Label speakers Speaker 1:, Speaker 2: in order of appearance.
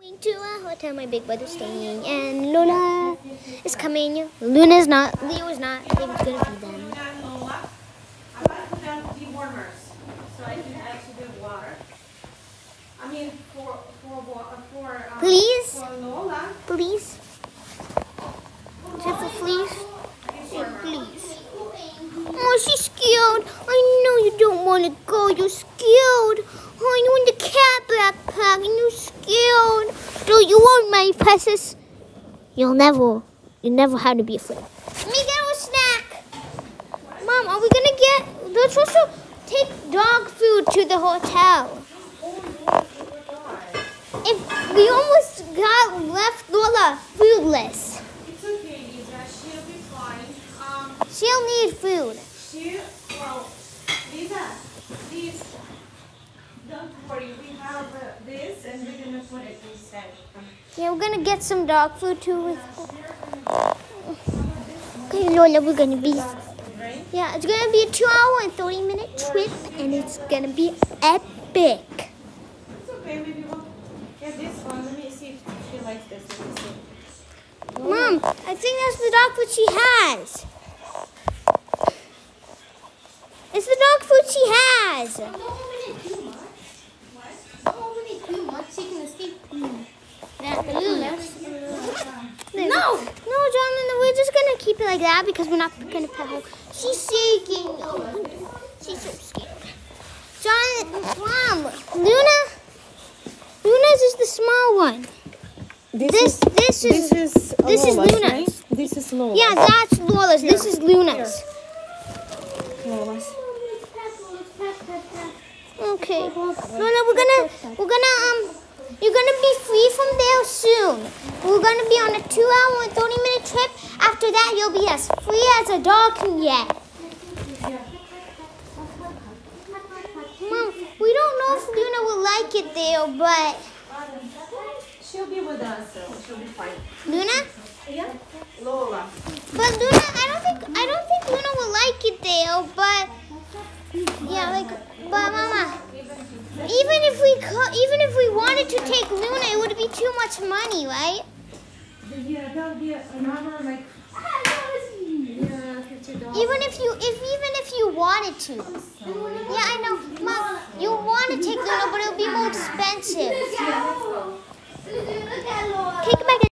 Speaker 1: Going to a hotel my big brother's staying and Luna is coming. Luna's not, Leo is not. David's gonna feed them. Please? Please? Please. Please. Oh, she's scared. I you don't want to go. You're scared. Oh, you're in the cat backpack and you're scared. No, you won't, my precious. You'll never, you never have to be afraid. Let me get a snack. Mom, are we gonna get? Let's also take dog food to the hotel. If we almost got left Lola foodless,
Speaker 2: It's okay, she'll be fine. Um,
Speaker 1: she'll need food.
Speaker 2: she, well, Lisa, please, don't worry, we have uh, this and we're gonna put it inside.
Speaker 1: Yeah, we're gonna get some dog food too. With okay, Lola, we're gonna be. Yeah, it's gonna be a two-hour and thirty-minute trip, and it's gonna be epic.
Speaker 2: It's okay, maybe we'll get this one. Let me see if she likes this. Let me see.
Speaker 1: Mom, I think that's the dog food she has. It's the dog food she has.
Speaker 3: Don't open it too much. What? Don't open it too much. She can escape.
Speaker 1: Yeah, the has. No, no, John, we're just gonna keep it like that because we're not gonna pet her. She's shaking. Oh, she's so scared. John, Mom, Luna, Luna's is the small one. This, this is,
Speaker 2: this is
Speaker 1: this is
Speaker 2: Lola's,
Speaker 1: Luna's.
Speaker 2: right? This is Lola.
Speaker 1: yeah, that's Lola's. This is Luna's.
Speaker 2: Lola's.
Speaker 1: Okay, Luna, we're gonna, we're gonna, um, you're gonna be free from there soon. We're gonna be on a two-hour and thirty-minute trip. After that, you'll be as free as a dog can get. Mom, we don't know if Luna will like it there, but
Speaker 2: She'll be with us, so she'll be fine.
Speaker 1: Luna,
Speaker 2: Yeah. Lola.
Speaker 1: but Luna, I don't think I don't think Luna will like it there, but yeah, like, but Mama, even if we co- even if we wanted to take Luna, it would be too much money, right?
Speaker 2: Yeah, that'll be another like. Yeah, fifty dollars.
Speaker 1: Even if you if even if you wanted to. Yeah, I know, Mom. You want to take Luna, but it'll be more expensive. Take back.